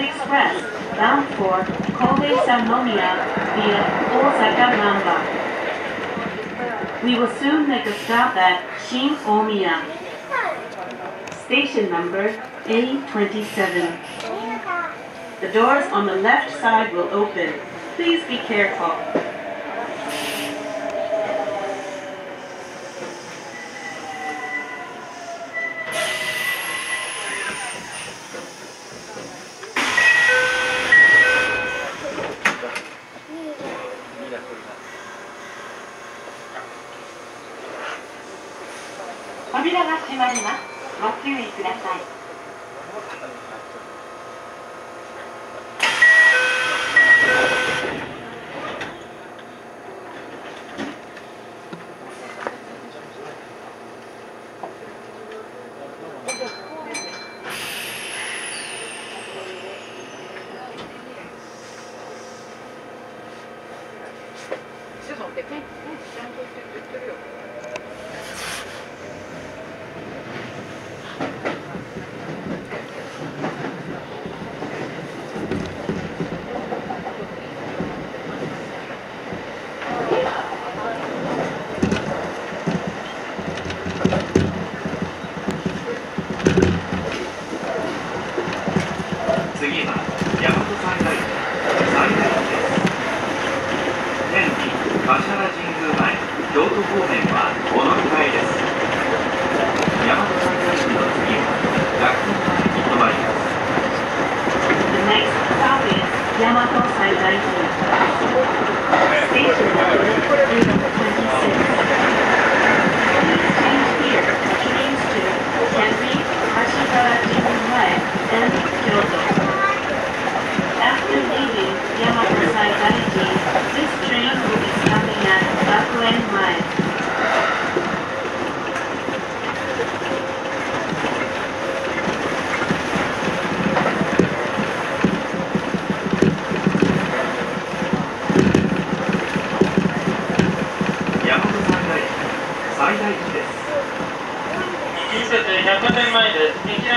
Express bound for Kobe Sannomiya via Osaka Namba. We will soon make a stop at Shin Omiya. Station number A27. The doors on the left side will open. Please be careful.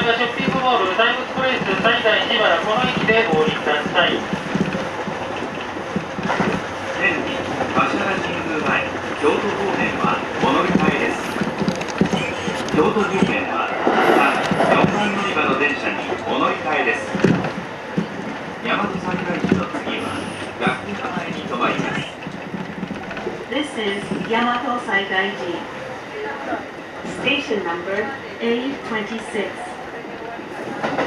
です。道中ショッピングモールタイムズプレイス最大寺原この駅でお降りください。天理橿原神宮前京都方面はお乗り換えです京都方面は3 4番乗り場の電車にお乗り換えです大和西大寺の次は楽天前に停まります This is Yamato Saidaiji. Station number A26.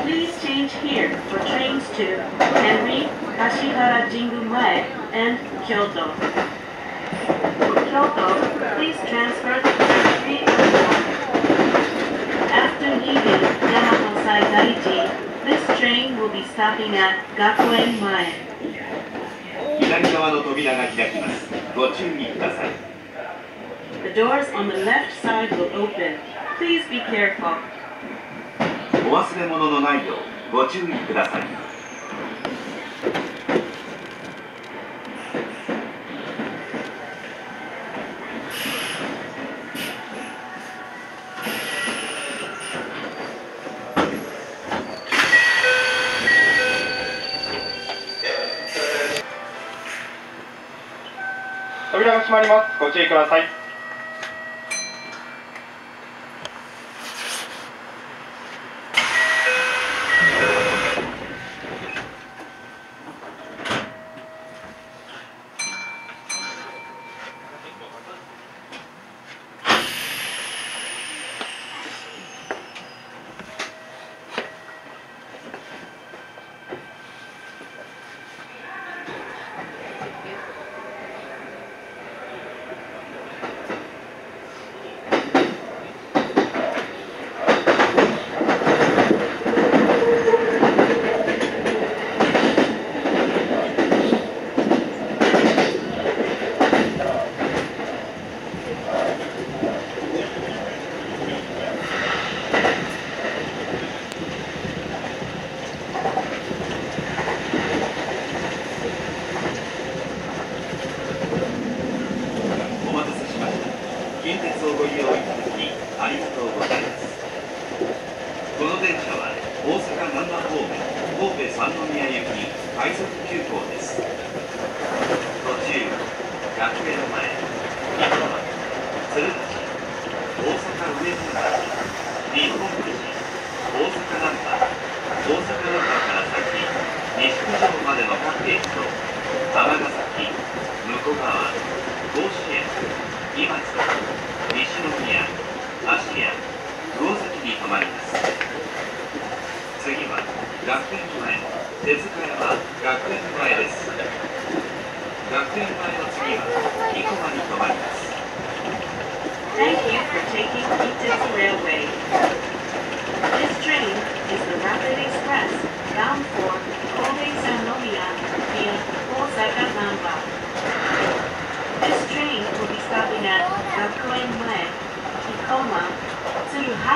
Please change here for trains to Henry, Kashihara Jingu Mae, and Kyoto. For Kyoto, please transfer to Henry After leaving Yamato Saidaiji, This train will be stopping at Gakuen Mae. 左側の扉が開きますご注意ください The doors on the left side will open. Please be careful. お忘れ物のないようご注意ください。扉が閉まります。ご注意ください。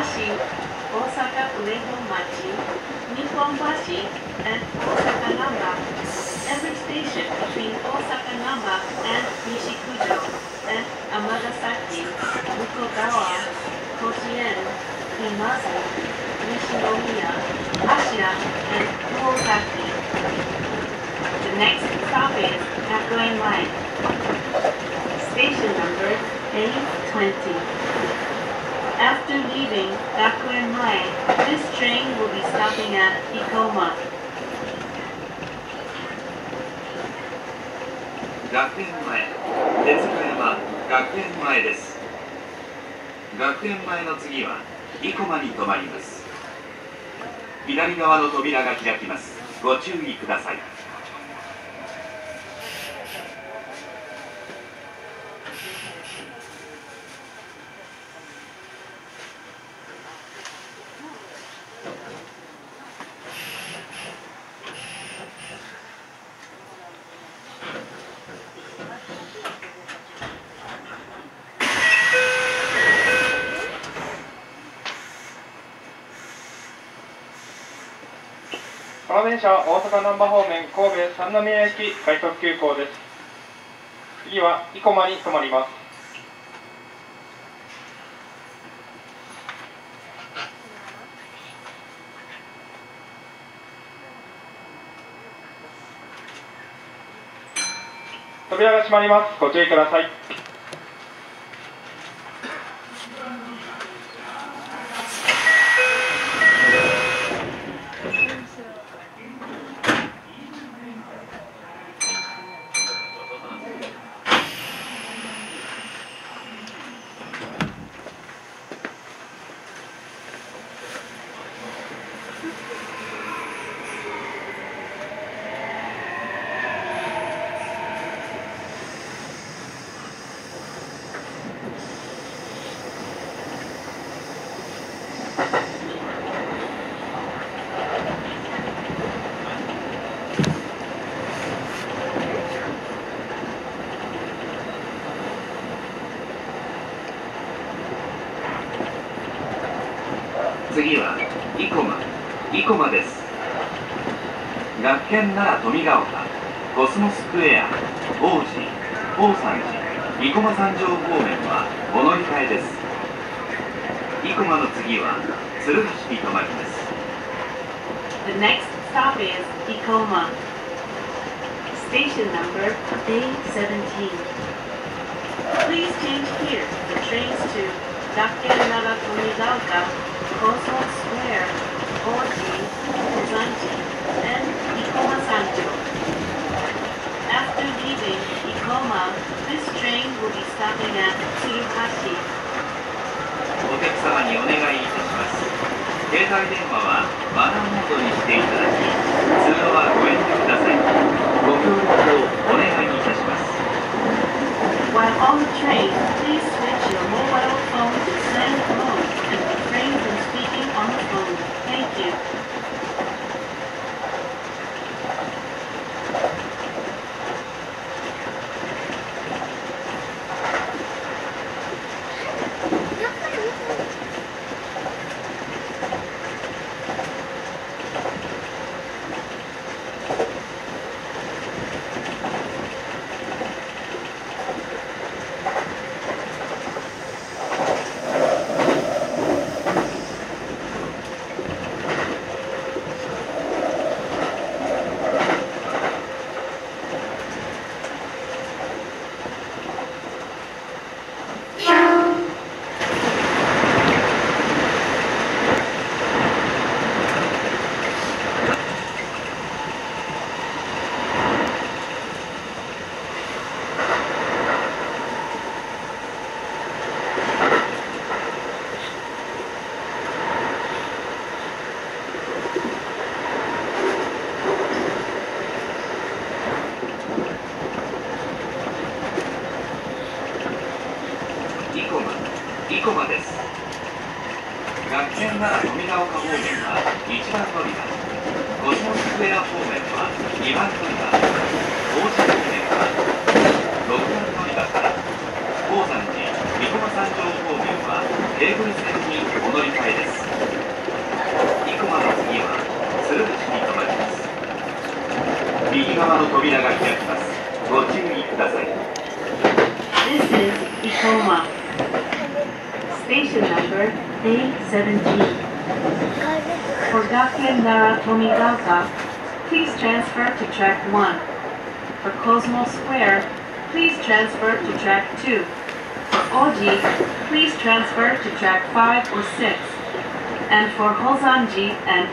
Tsuruhashi, Osaka Ueho-machi, Nipponbashi, and Osaka Namba. Every station between Osaka Namba and Nishikujo and Amagasaki, Mukogawa, Koshien, Himazu, Nishinomiya, Ashina, and Kuosaki. The next stop is Gakuen Line. Station number A20. After leaving Gakuen Lai, this train will be stopping at Ikoma. 学園前手塚山学園前です学園前の次は生駒に停まります左側の扉が開きますご注意くださいこの電車は大阪難波方面神戸三宮行き快速急行です。次は生駒に停まります。扉が閉まります。ご注意ください。学研奈良富ヶ丘コスモスクエア王子宝山寺生駒三条方面はお乗り換えです生駒の次は鶴橋に停まります The next stop is Ikoma. Station number A17. Please change here the trains to Dakenara Tomigaoka, Cosmos Square, Oji, Ozanji, Ikoma Sanjo. After leaving Ikoma, this train will be stopping at Tsuruhashi. お客様にお願いいたします携帯電話はマナーモードにしていただき通話はご遠慮くださいご協力をお願いいたします While on the train, please switch your mobile phone to silent mode and refrain from speaking on the phone. Thank you.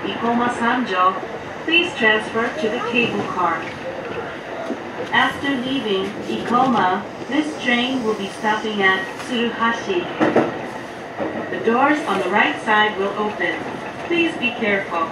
Ikoma Sanjo, please transfer to the cable car. After leaving Ikoma, this train will be stopping at Tsuruhashi. The doors on the right side will open. Please be careful.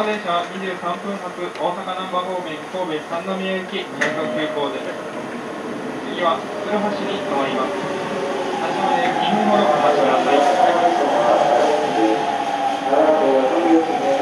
この電車は23分発大阪難波方面神戸三宮行き宮古急行です次は鶴橋に止まります。立ちまで2分ほどお待ちください「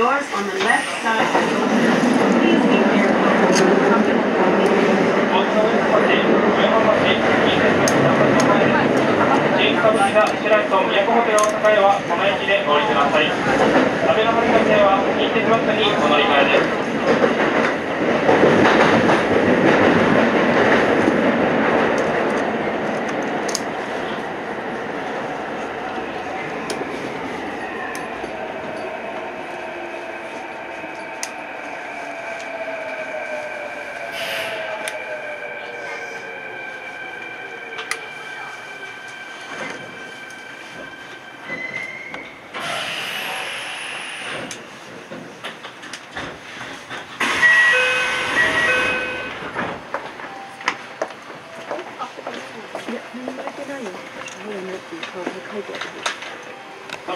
doors on the left side Please be careful. Comfortable 阿部の森先生は、近鉄バスにお乗り換えです。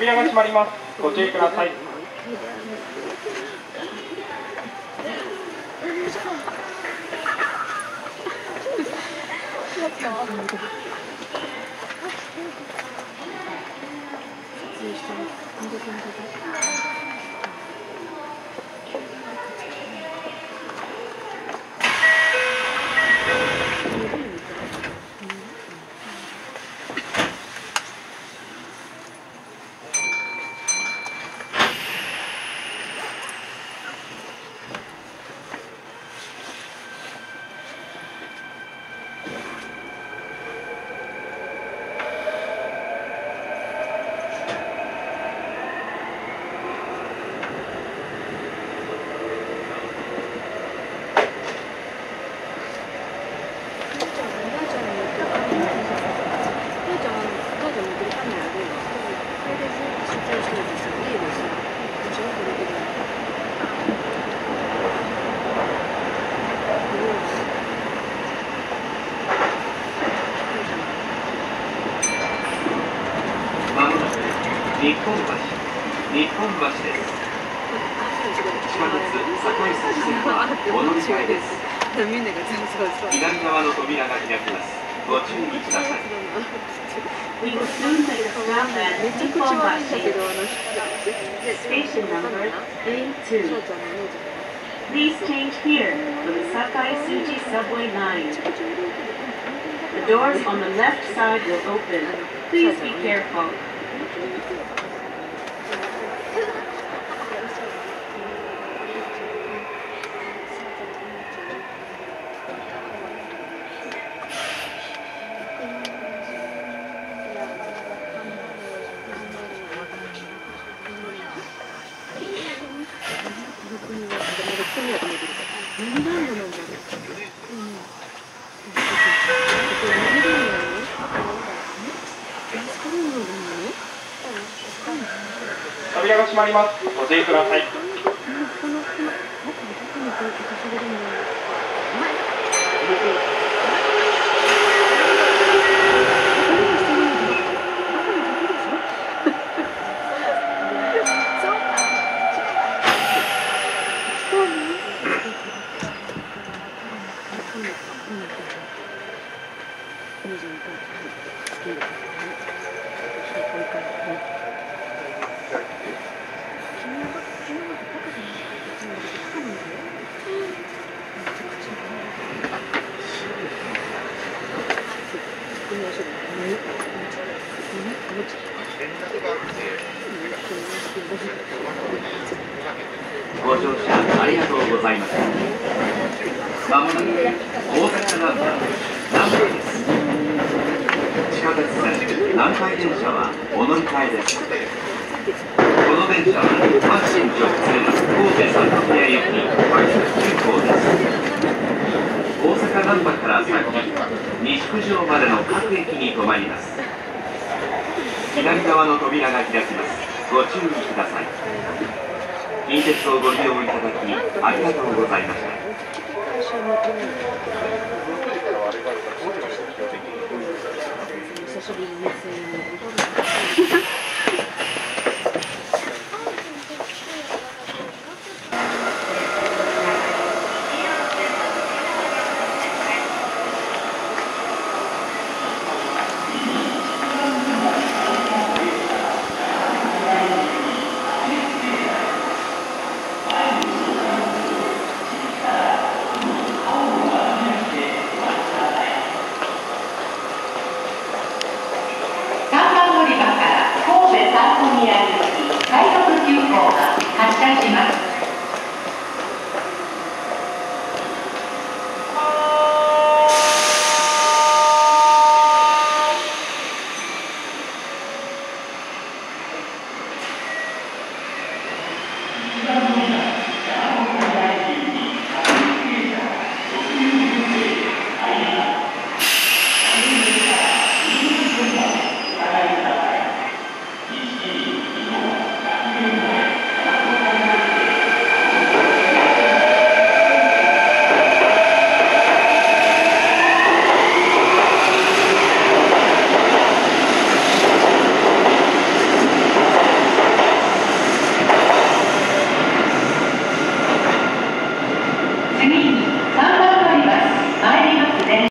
扉が閉まります。ご注意ください。change here for the Sakai Suji subway line. The doors on the left side will open. Please be careful. ください。ご乗車ありがとうございますまもなく大阪ナンバー南海です地下鉄線南海電車はお乗り換えですこの電車は阪神直通神戸三宮行き快速急行です大阪難波から先九までの各駅に停まります。左側の扉が開きます。ご注意ください。近鉄をご利用いただきありがとうございました。